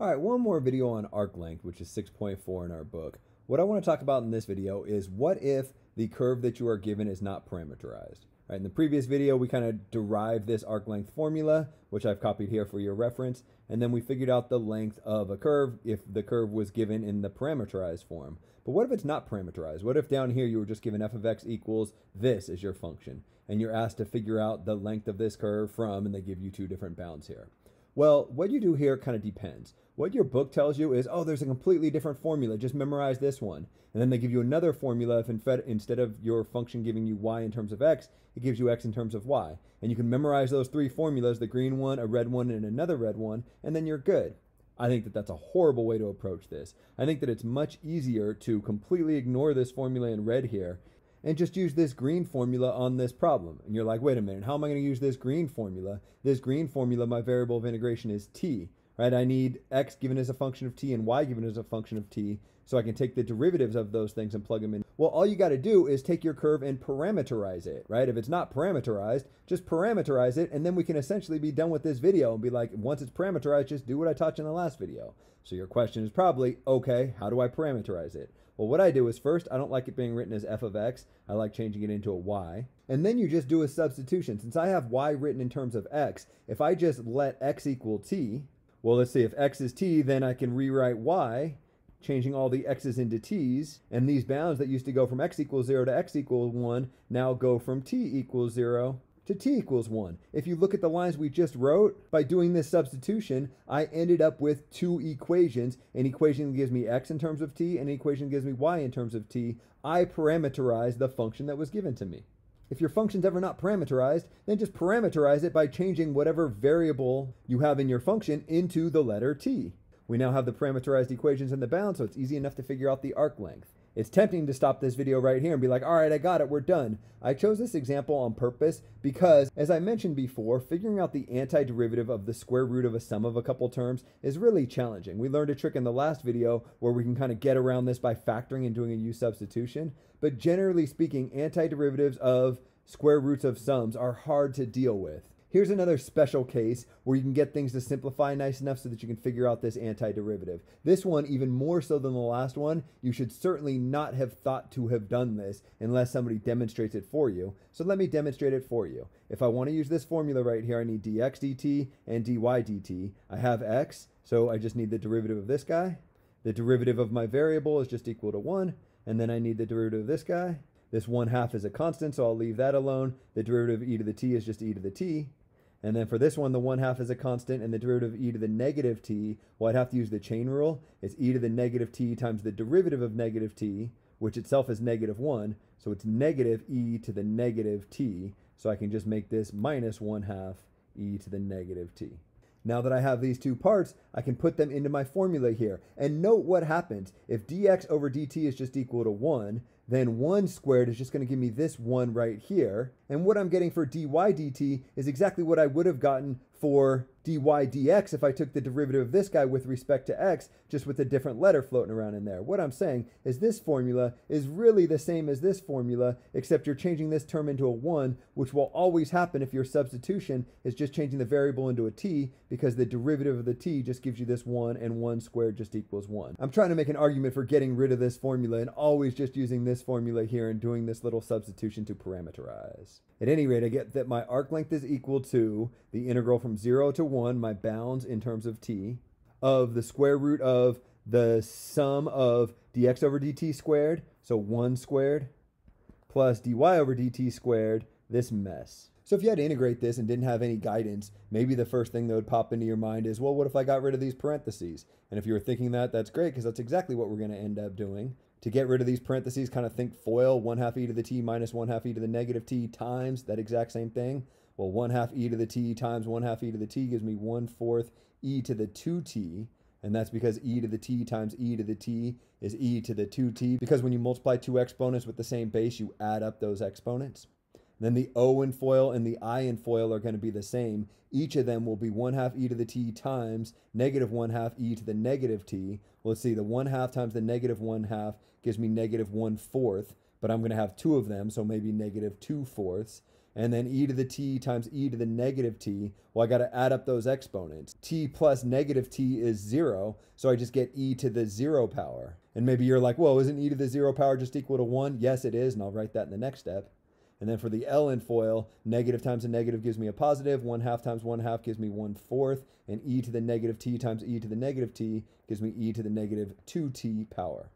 All right, one more video on arc length, which is 6.4 in our book. What I want to talk about in this video is what if the curve that you are given is not parameterized? Right, in the previous video, we kind of derived this arc length formula, which I've copied here for your reference, and then we figured out the length of a curve if the curve was given in the parameterized form. But what if it's not parameterized? What if down here you were just given f of x equals this as your function, and you're asked to figure out the length of this curve from, and they give you two different bounds here. Well, what you do here kind of depends. What your book tells you is, oh, there's a completely different formula. Just memorize this one. And then they give you another formula if instead of your function giving you y in terms of x, it gives you x in terms of y. And you can memorize those three formulas, the green one, a red one, and another red one, and then you're good. I think that that's a horrible way to approach this. I think that it's much easier to completely ignore this formula in red here and just use this green formula on this problem. And you're like, wait a minute, how am I going to use this green formula? This green formula, my variable of integration is t right? I need x given as a function of t and y given as a function of t, so I can take the derivatives of those things and plug them in. Well, all you got to do is take your curve and parameterize it, right? If it's not parameterized, just parameterize it, and then we can essentially be done with this video and be like, once it's parameterized, just do what I taught you in the last video. So your question is probably, okay, how do I parameterize it? Well, what I do is first, I don't like it being written as f of x. I like changing it into a y. And then you just do a substitution. Since I have y written in terms of x, if I just let x equal t, well, let's see, if x is t, then I can rewrite y, changing all the x's into t's, and these bounds that used to go from x equals 0 to x equals 1 now go from t equals 0 to t equals 1. If you look at the lines we just wrote, by doing this substitution, I ended up with two equations. An equation gives me x in terms of t, and an equation that gives me y in terms of t. I parameterized the function that was given to me. If your function's ever not parameterized, then just parameterize it by changing whatever variable you have in your function into the letter t. We now have the parameterized equations in the bound, so it's easy enough to figure out the arc length. It's tempting to stop this video right here and be like, all right, I got it, we're done. I chose this example on purpose because, as I mentioned before, figuring out the antiderivative of the square root of a sum of a couple terms is really challenging. We learned a trick in the last video where we can kind of get around this by factoring and doing a u substitution. But generally speaking, antiderivatives of square roots of sums are hard to deal with. Here's another special case where you can get things to simplify nice enough so that you can figure out this antiderivative. This one, even more so than the last one, you should certainly not have thought to have done this unless somebody demonstrates it for you. So let me demonstrate it for you. If I want to use this formula right here, I need dx dt and dy dt. I have x, so I just need the derivative of this guy. The derivative of my variable is just equal to 1, and then I need the derivative of this guy. This 1 half is a constant, so I'll leave that alone. The derivative of e to the t is just e to the t. And then for this one, the 1 half is a constant, and the derivative of e to the negative t, well, I'd have to use the chain rule. It's e to the negative t times the derivative of negative t, which itself is negative 1. So it's negative e to the negative t. So I can just make this minus 1 half e to the negative t. Now that I have these two parts, I can put them into my formula here. And note what happens. If dx over dt is just equal to 1, then 1 squared is just going to give me this 1 right here. And what I'm getting for dy dt is exactly what I would have gotten for dy dx if I took the derivative of this guy with respect to x, just with a different letter floating around in there. What I'm saying is this formula is really the same as this formula, except you're changing this term into a 1, which will always happen if your substitution is just changing the variable into a t, because the derivative of the t just gives you this 1, and 1 squared just equals 1. I'm trying to make an argument for getting rid of this formula and always just using this formula here and doing this little substitution to parameterize. At any rate, I get that my arc length is equal to the integral from 0 to 1, my bounds in terms of t, of the square root of the sum of dx over dt squared, so 1 squared, plus dy over dt squared, this mess. So if you had to integrate this and didn't have any guidance, maybe the first thing that would pop into your mind is, well, what if I got rid of these parentheses? And if you were thinking that, that's great because that's exactly what we're going to end up doing. To get rid of these parentheses, kind of think FOIL, 1 half e to the t minus 1 half e to the negative t times that exact same thing. Well, 1 half e to the t times 1 half e to the t gives me 1 fourth e to the 2t. And that's because e to the t times e to the t is e to the 2t. Because when you multiply two exponents with the same base, you add up those exponents. Then the O in FOIL and the I in FOIL are going to be the same. Each of them will be 1 half e to the t times negative 1 half e to the negative t. Well, let's see, the 1 half times the negative 1 half gives me negative 1 fourth, but I'm going to have two of them, so maybe negative 2 fourths. And then e to the t times e to the negative t. Well, I got to add up those exponents. t plus negative t is 0, so I just get e to the 0 power. And maybe you're like, well, isn't e to the 0 power just equal to 1? Yes, it is, and I'll write that in the next step. And then for the L in FOIL, negative times a negative gives me a positive, 1 half times 1 half gives me 1 fourth, and e to the negative t times e to the negative t gives me e to the negative 2t power.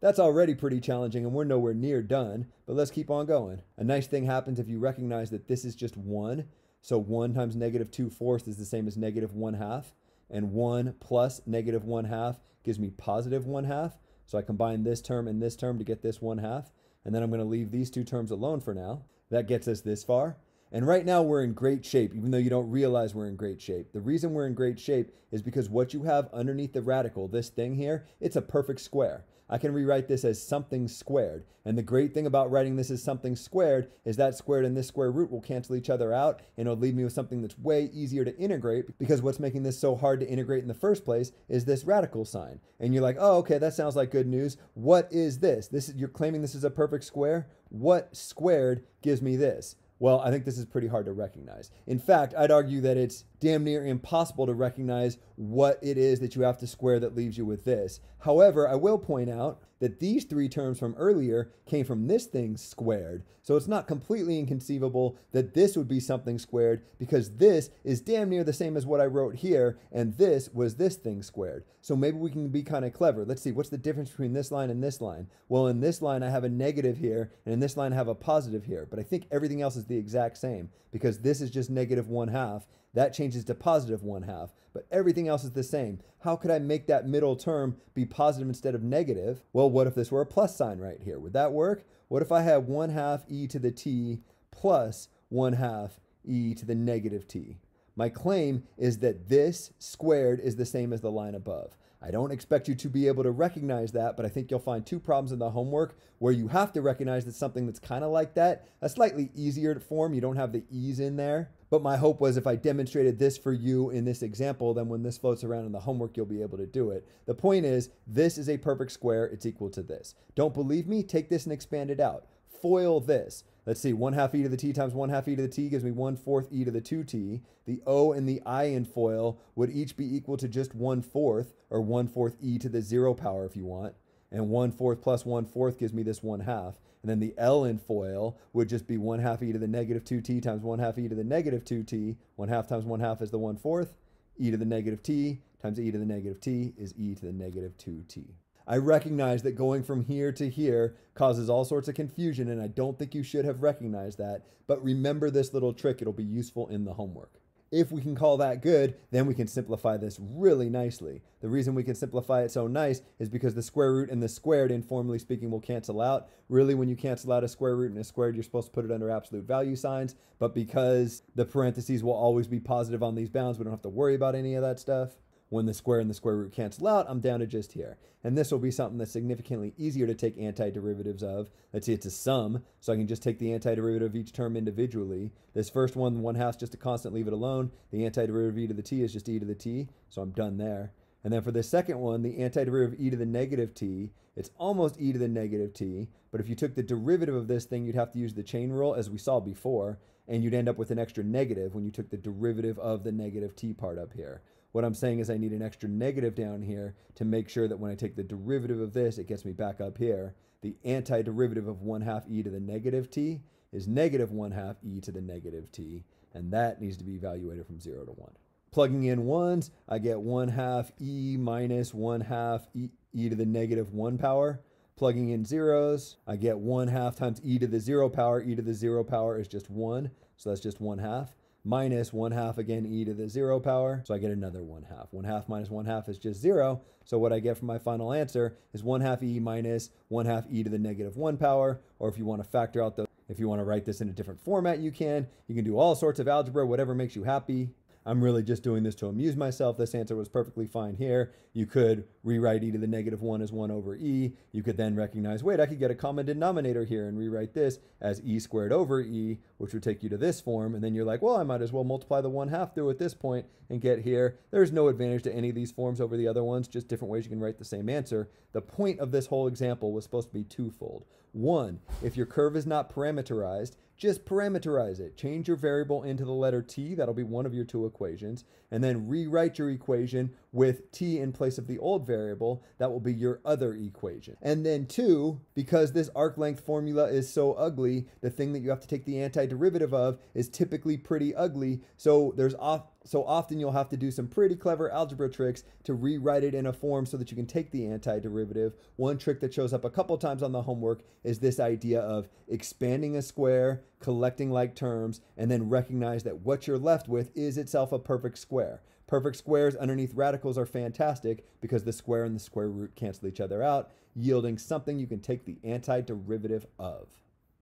That's already pretty challenging and we're nowhere near done, but let's keep on going. A nice thing happens if you recognize that this is just 1. So 1 times negative 2 fourths is the same as negative 1 half, and 1 plus negative 1 half gives me positive 1 half. So I combine this term and this term to get this 1 half, and then I'm going to leave these two terms alone for now. That gets us this far. And right now we're in great shape, even though you don't realize we're in great shape. The reason we're in great shape is because what you have underneath the radical, this thing here, it's a perfect square. I can rewrite this as something squared. And the great thing about writing this as something squared is that squared and this square root will cancel each other out and it'll leave me with something that's way easier to integrate because what's making this so hard to integrate in the first place is this radical sign. And you're like, oh, okay, that sounds like good news. What is this? This is, you're claiming this is a perfect square? What squared gives me this? Well, I think this is pretty hard to recognize. In fact, I'd argue that it's damn near impossible to recognize what it is that you have to square that leaves you with this. However, I will point out that these three terms from earlier came from this thing squared. So it's not completely inconceivable that this would be something squared because this is damn near the same as what I wrote here, and this was this thing squared. So maybe we can be kind of clever. Let's see, what's the difference between this line and this line? Well, in this line, I have a negative here, and in this line, I have a positive here. But I think everything else is the exact same because this is just negative one half, that changes to positive one half, but everything else is the same. How could I make that middle term be positive instead of negative? Well, what if this were a plus sign right here? Would that work? What if I had one half e to the t plus one half e to the negative t? My claim is that this squared is the same as the line above. I don't expect you to be able to recognize that, but I think you'll find two problems in the homework where you have to recognize that something that's kind of like that, a slightly easier form, you don't have the e's in there. But my hope was if I demonstrated this for you in this example, then when this floats around in the homework, you'll be able to do it. The point is, this is a perfect square. It's equal to this. Don't believe me? Take this and expand it out. FOIL this. Let's see, 1 half e to the t times 1 half e to the t gives me 1 fourth e to the 2t. The o and the i in FOIL would each be equal to just 1 fourth, or 1 fourth e to the 0 power if you want. And 1 fourth plus 1 fourth gives me this 1 half. And then the L in FOIL would just be 1 half e to the negative 2t times 1 half e to the negative 2t. 1 half times 1 half is the 1 fourth. e to the negative t times e to the negative t is e to the negative 2t. I recognize that going from here to here causes all sorts of confusion, and I don't think you should have recognized that. But remember this little trick, it'll be useful in the homework. If we can call that good, then we can simplify this really nicely. The reason we can simplify it so nice is because the square root and the squared, informally speaking, will cancel out. Really, when you cancel out a square root and a squared, you're supposed to put it under absolute value signs. But because the parentheses will always be positive on these bounds, we don't have to worry about any of that stuff when the square and the square root cancel out, I'm down to just here. And this will be something that's significantly easier to take antiderivatives of. Let's see, it's a sum, so I can just take the antiderivative of each term individually. This first one, one half's just a constant, leave it alone. The antiderivative of e to the t is just e to the t, so I'm done there. And then for the second one, the antiderivative of e to the negative t, it's almost e to the negative t, but if you took the derivative of this thing, you'd have to use the chain rule, as we saw before, and you'd end up with an extra negative when you took the derivative of the negative t part up here. What I'm saying is I need an extra negative down here to make sure that when I take the derivative of this, it gets me back up here. The antiderivative of 1 half e to the negative t is negative 1 half e to the negative t, and that needs to be evaluated from 0 to 1. Plugging in 1s, I get 1 half e minus 1 half e, e to the negative 1 power. Plugging in zeros, I get 1 half times e to the 0 power. e to the 0 power is just 1, so that's just 1 half minus 1 half again e to the 0 power. So I get another 1 half. 1 half minus 1 half is just 0. So what I get from my final answer is 1 half e minus 1 half e to the negative 1 power. Or if you want to factor out the, if you want to write this in a different format, you can. You can do all sorts of algebra, whatever makes you happy. I'm really just doing this to amuse myself. This answer was perfectly fine here. You could rewrite e to the negative 1 as 1 over e. You could then recognize, wait, I could get a common denominator here and rewrite this as e squared over e, which would take you to this form. And then you're like, well, I might as well multiply the 1 half through at this point and get here. There's no advantage to any of these forms over the other ones, just different ways you can write the same answer. The point of this whole example was supposed to be twofold. One, if your curve is not parameterized, just parameterize it. Change your variable into the letter t, that'll be one of your two equations, and then rewrite your equation with t in place of the old variable, that will be your other equation. And then two, because this arc length formula is so ugly, the thing that you have to take the antiderivative of is typically pretty ugly, so there's off so often you'll have to do some pretty clever algebra tricks to rewrite it in a form so that you can take the antiderivative. One trick that shows up a couple times on the homework is this idea of expanding a square, collecting like terms, and then recognize that what you're left with is itself a perfect square. Perfect squares underneath radicals are fantastic because the square and the square root cancel each other out, yielding something you can take the antiderivative of.